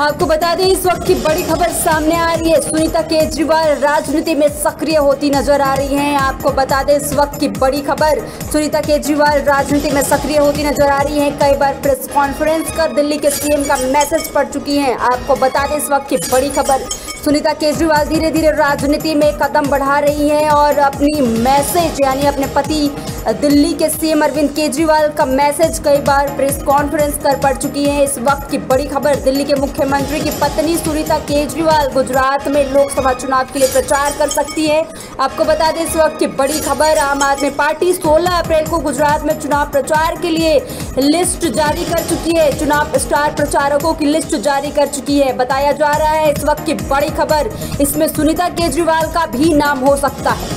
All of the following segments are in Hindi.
आपको बता दें, इस वक्त की बड़ी खबर सामने आ रही है। सुनीता केजरीवाल राजनीति में सक्रिय होती नज़र आ रही हैं। आपको बता दें, इस वक्त की बड़ी खबर, सुनीता केजरीवाल राजनीति में सक्रिय होती नज़र आ रही हैं। कई बार प्रेस कॉन्फ्रेंस कर दिल्ली के सीएम का मैसेज पढ़ चुकी हैं। आपको बता दें, इस वक्त की बड़ी खबर, सुनीता केजरीवाल धीरे धीरे राजनीति में कदम बढ़ा रही हैं और अपनी मैसेज, यानी अपने पति दिल्ली के सीएम अरविंद केजरीवाल का मैसेज, कई बार प्रेस कॉन्फ्रेंस कर पड़ चुकी है। इस वक्त की बड़ी खबर, दिल्ली के मुख्यमंत्री की पत्नी सुनीता केजरीवाल गुजरात में लोकसभा चुनाव के लिए प्रचार कर सकती है। आपको बता दें, इस वक्त की बड़ी खबर, आम आदमी पार्टी 16 अप्रैल को गुजरात में चुनाव प्रचार के लिए लिस्ट जारी कर चुकी है। चुनाव स्टार प्रचारकों की लिस्ट जारी कर चुकी है। बताया जा रहा है, इस वक्त की बड़ी खबर, इसमें सुनीता केजरीवाल का भी नाम हो सकता है।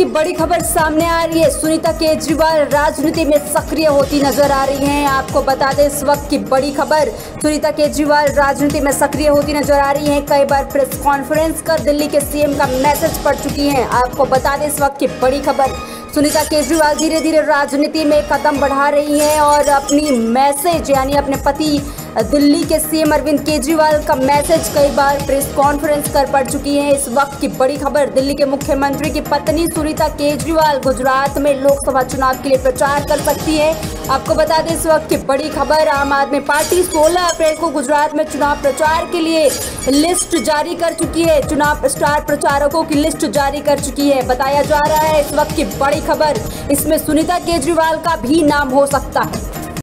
की बड़ी खबर सामने आ रही है। सुनीता केजरीवाल राजनीति में सक्रिय होती नज़र आ रही हैं। आपको बता दें, इस वक्त की बड़ी खबर, सुनीता केजरीवाल राजनीति में सक्रिय होती नज़र आ रही हैं। कई बार प्रेस कॉन्फ्रेंस कर दिल्ली के सीएम का मैसेज पढ़ चुकी हैं। आपको बता दें, इस वक्त की बड़ी खबर, सुनीता केजरीवाल धीरे धीरे राजनीति में कदम बढ़ा रही हैं और अपनी मैसेज, यानी अपने पति दिल्ली के सीएम अरविंद केजरीवाल का मैसेज कई बार प्रेस कॉन्फ्रेंस कर पड़ चुकी है। इस वक्त की बड़ी खबर, दिल्ली के मुख्यमंत्री की पत्नी सुनीता केजरीवाल गुजरात में लोकसभा चुनाव के लिए प्रचार कर सकती है। आपको बता दें, इस वक्त की बड़ी खबर, आम आदमी पार्टी 16 अप्रैल को गुजरात में चुनाव प्रचार के लिए लिस्ट जारी कर चुकी है। चुनाव स्टार प्रचारकों की लिस्ट जारी कर चुकी है। बताया जा रहा है, इस वक्त की बड़ी खबर, इसमें सुनीता केजरीवाल का भी नाम हो सकता है।